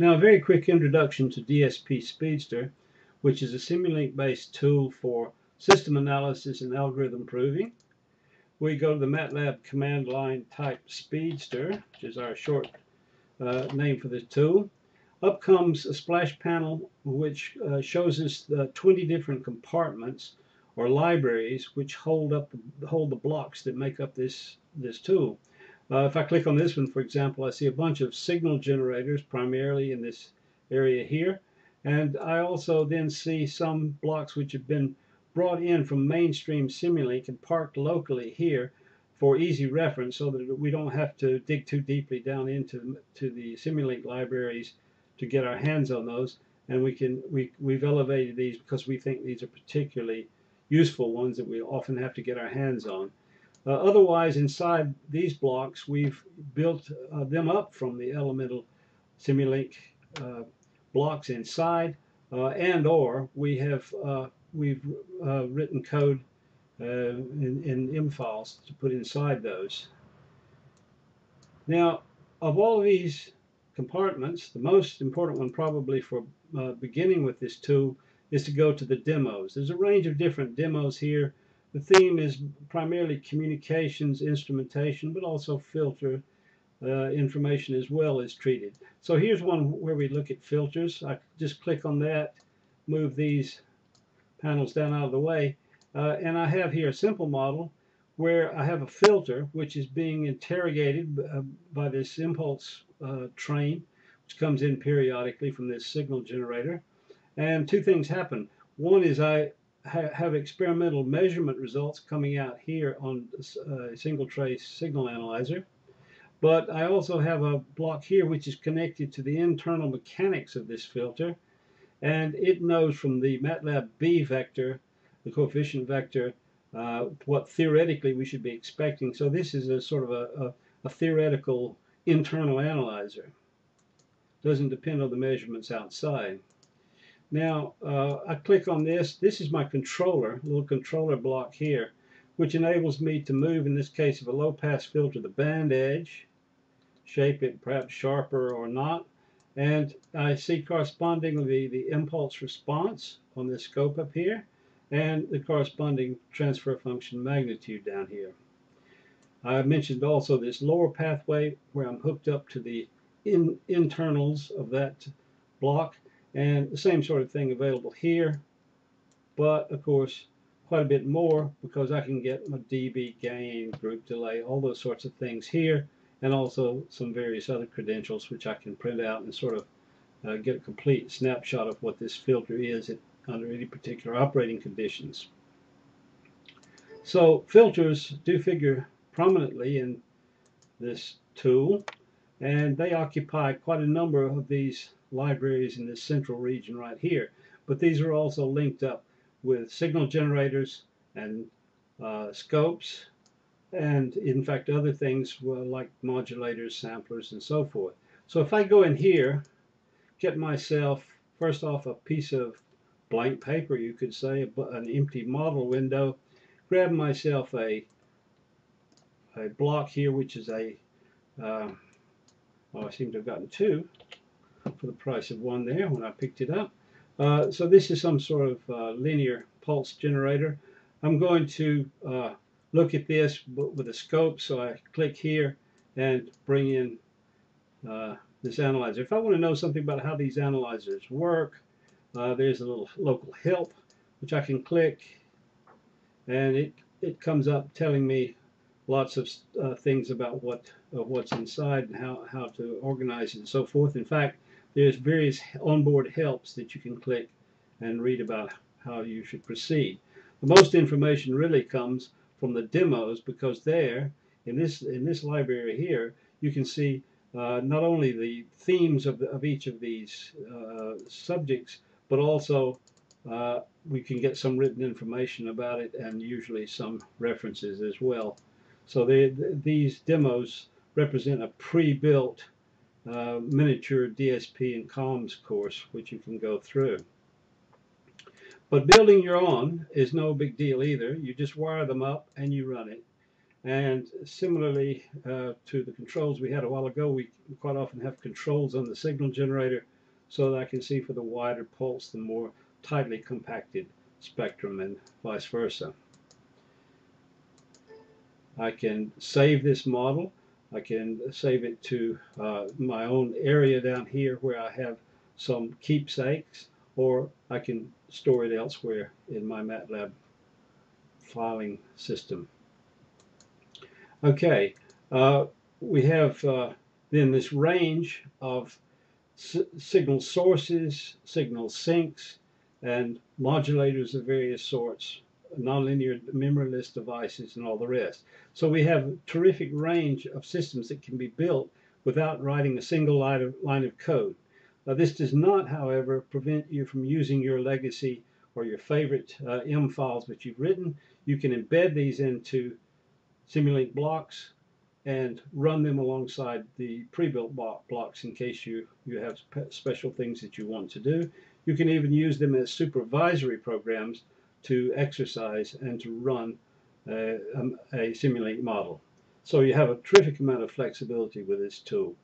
Now, a very quick introduction to DSP Speedster, which is a Simulink-based tool for system analysis and algorithm proving. We go to the MATLAB command line type Speedster, which is our short uh, name for this tool. Up comes a splash panel which uh, shows us the 20 different compartments or libraries which hold up hold the blocks that make up this this tool. Uh, if I click on this one, for example, I see a bunch of signal generators, primarily in this area here. And I also then see some blocks which have been brought in from mainstream Simulink and parked locally here for easy reference so that we don't have to dig too deeply down into to the Simulink libraries to get our hands on those. And we can we, we've elevated these because we think these are particularly useful ones that we often have to get our hands on. Uh, otherwise, inside these blocks, we've built uh, them up from the elemental Simulink uh, blocks inside, uh, and or we have uh, we've uh, written code in, in M files to put inside those. Now, of all of these compartments, the most important one probably for beginning with this tool is to go to the demos. There's a range of different demos here the theme is primarily communications instrumentation, but also filter uh, information as well is treated. So here's one where we look at filters. I just click on that, move these panels down out of the way, uh, and I have here a simple model where I have a filter which is being interrogated uh, by this impulse uh, train, which comes in periodically from this signal generator. And two things happen. One is I ha have experimental measurement results coming out here on a uh, single trace signal analyzer. But I also have a block here which is connected to the internal mechanics of this filter. And it knows from the MATLAB B vector, the coefficient vector, uh, what theoretically we should be expecting. So this is a sort of a, a, a theoretical internal analyzer. Doesn't depend on the measurements outside. Now, uh, I click on this. This is my controller, little controller block here, which enables me to move, in this case of a low-pass filter, the band edge, shape it perhaps sharper or not, and I see correspondingly the impulse response on this scope up here, and the corresponding transfer function magnitude down here. I mentioned also this lower pathway where I'm hooked up to the in internals of that block and the same sort of thing available here, but of course quite a bit more because I can get my dB gain, group delay, all those sorts of things here, and also some various other credentials which I can print out and sort of uh, get a complete snapshot of what this filter is at, under any particular operating conditions. So filters do figure prominently in this tool, and they occupy quite a number of these libraries in this central region right here. But these are also linked up with signal generators and uh, scopes and in fact other things like modulators, samplers, and so forth. So if I go in here, get myself first off a piece of blank paper, you could say, an empty model window, grab myself a a block here, which is a, uh, well, I seem to have gotten two, for the price of one there when I picked it up. Uh, so this is some sort of uh, linear pulse generator. I'm going to uh, look at this with a scope, so I click here and bring in uh, this analyzer. If I want to know something about how these analyzers work, uh, there's a little local help, which I can click, and it, it comes up telling me lots of uh, things about what what's inside and how, how to organize it and so forth. In fact, there's various onboard helps that you can click and read about how you should proceed. The most information really comes from the demos because there, in this in this library here, you can see uh, not only the themes of, the, of each of these uh, subjects, but also uh, we can get some written information about it and usually some references as well. So these demos represent a pre-built uh, miniature DSP and comms course, which you can go through. But building your own is no big deal either. You just wire them up and you run it. And similarly uh, to the controls we had a while ago, we quite often have controls on the signal generator so that I can see for the wider pulse, the more tightly compacted spectrum and vice versa. I can save this model. I can save it to uh, my own area down here where I have some keepsakes or I can store it elsewhere in my MATLAB filing system. Okay, uh, we have uh, then this range of signal sources, signal sinks, and modulators of various sorts, nonlinear memoryless devices, and all the rest. So we have a terrific range of systems that can be built without writing a single line of, line of code. Now, this does not, however, prevent you from using your legacy or your favorite uh, M files that you've written. You can embed these into Simulink blocks and run them alongside the pre-built blocks in case you, you have special things that you want to do. You can even use them as supervisory programs to exercise and to run uh, um, a simulate model. So you have a terrific amount of flexibility with this tool.